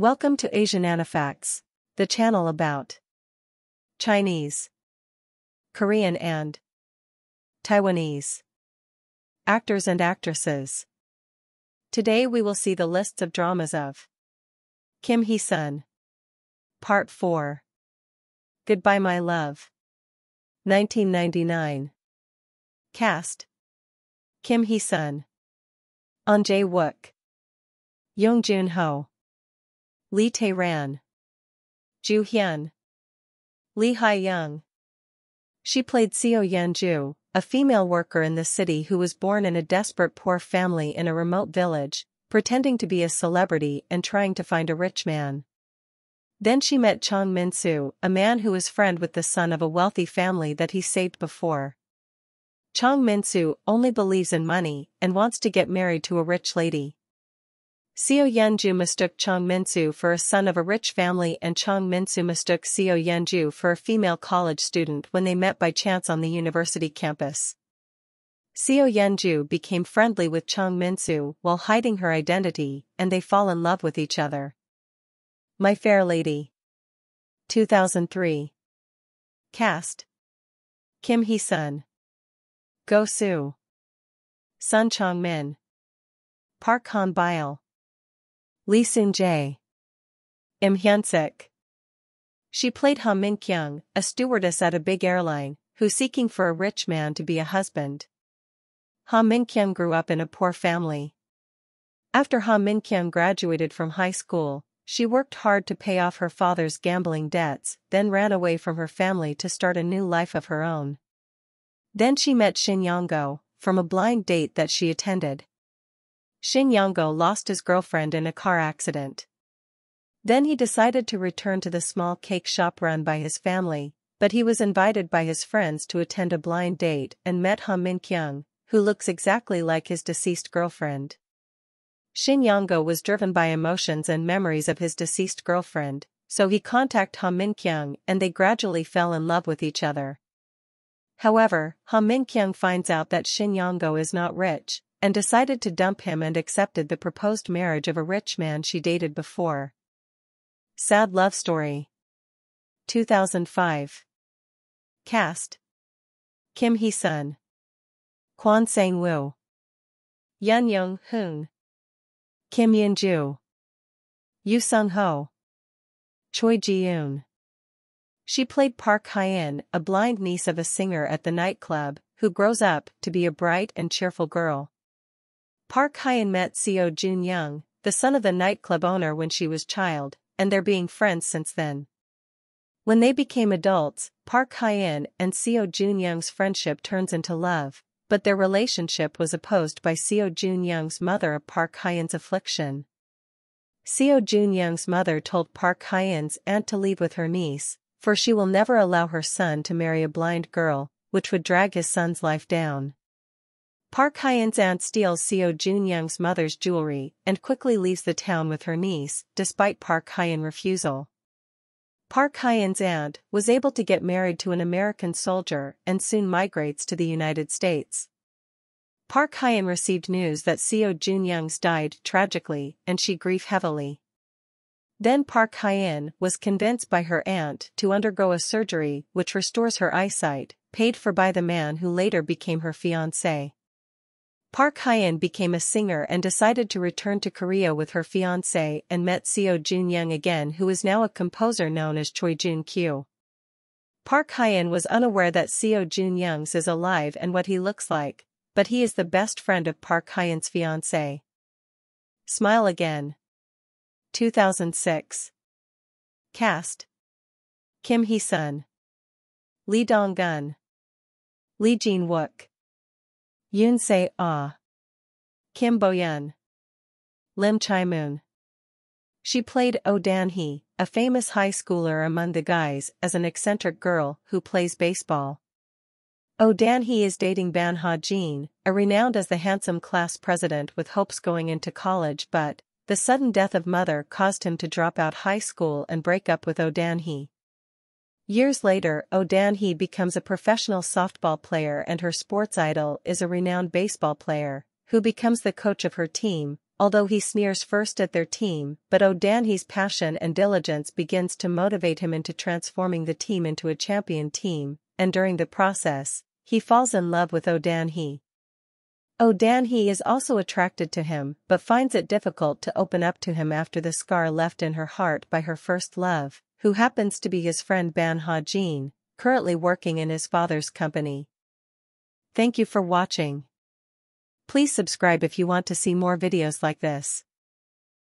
Welcome to Asian Anifacts, the channel about Chinese, Korean and Taiwanese actors and actresses. Today we will see the lists of dramas of Kim Hee-sun. Part 4 Goodbye My Love 1999 Cast Kim Hee-sun Ahn Jae-wook Jung Joon-ho Lee Tae-ran Joo Hyun Lee Hye-young She played Seo Yeon-ju, a female worker in the city who was born in a desperate poor family in a remote village, pretending to be a celebrity and trying to find a rich man. Then she met Chong Min-soo, a man who was friend with the son of a wealthy family that he saved before. Chong Min-soo only believes in money and wants to get married to a rich lady. Seo Yeon-ju mistook Chong Min-soo for a son of a rich family and Chong Min-soo mistook Seo Yeon-ju for a female college student when they met by chance on the university campus. Seo Yeon-ju became friendly with Chong Min-soo while hiding her identity and they fall in love with each other. My Fair Lady. 2003 Cast. Kim Hee-sun. Go Soo. Son Chang-min Park Han-byeol Lee Soon-jae. Im Hyun-sik. She played Ha Min-kyung, a stewardess at a big airline, who's seeking for a rich man to be a husband. Ha Min-kyung grew up in a poor family. After Ha Min-kyung graduated from high school, she worked hard to pay off her father's gambling debts, then ran away from her family to start a new life of her own. Then she met Shin Yong-go, from a blind date that she attended. Shin Yong-go lost his girlfriend in a car accident. Then he decided to return to the small cake shop run by his family, but he was invited by his friends to attend a blind date and met Ha Min-kyung, who looks exactly like his deceased girlfriend. Shin Yong-go was driven by emotions and memories of his deceased girlfriend, so he contacted Ha Min-kyung and they gradually fell in love with each other. However, Ha Min-kyung finds out that Shin Yong-go is not rich, and decided to dump him and accepted the proposed marriage of a rich man she dated before. Sad Love Story. 2005 Cast. Kim Hee-sun. Kwon Sang-woo. Yeon Jung-hoon Kim Yun-joo Yoo Seung-ho. Choi Ji-eun. She played Park Hye-in, a blind niece of a singer at the nightclub, who grows up to be a bright and cheerful girl. Park Hye-in met Seo Jun-young, the son of the nightclub owner when she was child, and they're being friends since then. When they became adults, Park Hye-in and Seo Jun-young's friendship turns into love, but their relationship was opposed by Seo Jun-young's mother of Park Hye-in's affliction. Seo Jun-young's mother told Park Hye-in's aunt to leave with her niece, for she will never allow her son to marry a blind girl, which would drag his son's life down. Park Hye-in's aunt steals Seo Jun-young's mother's jewelry and quickly leaves the town with her niece, despite Park Hye-in refusal. Park Hye-in's aunt was able to get married to an American soldier and soon migrates to the United States. Park Hye-in received news that Seo Jun-young's died tragically and she grieved heavily. Then Park Hye-in was convinced by her aunt to undergo a surgery which restores her eyesight, paid for by the man who later became her fiancé. Park Hye-in became a singer and decided to return to Korea with her fiancé and met Seo Jun-young again who is now a composer known as Choi Jun-kyu. Park Hye-in was unaware that Seo Jun-young's is alive and what he looks like, but he is the best friend of Park Hye-in's fiancé. Smile Again. 2006 Cast. Kim Hee-sun. Lee Dong-gun. Lee Jin-wook Yoon Se Ah. Kim Bo-yeon. Lim Chae-moon. She played Oh Dan-hee, a famous high schooler among the guys as an eccentric girl who plays baseball. Oh Dan-hee is dating Ban Ha-jin, a renowned as the handsome class president with hopes going into college but, the sudden death of mother caused him to drop out high school and break up with Oh Dan-hee. Years later Oh Dan-hee becomes a professional softball player and her sports idol is a renowned baseball player, who becomes the coach of her team, although he sneers first at their team, but O'Danhe's passion and diligence begins to motivate him into transforming the team into a champion team, and during the process, he falls in love with O'Danhe. O'Danhe is also attracted to him but finds it difficult to open up to him after the scar left in her heart by her first love, who happens to be his friend Ban Ha Jin, currently working in his father's company. Thank you for watching. Please subscribe if you want to see more videos like this.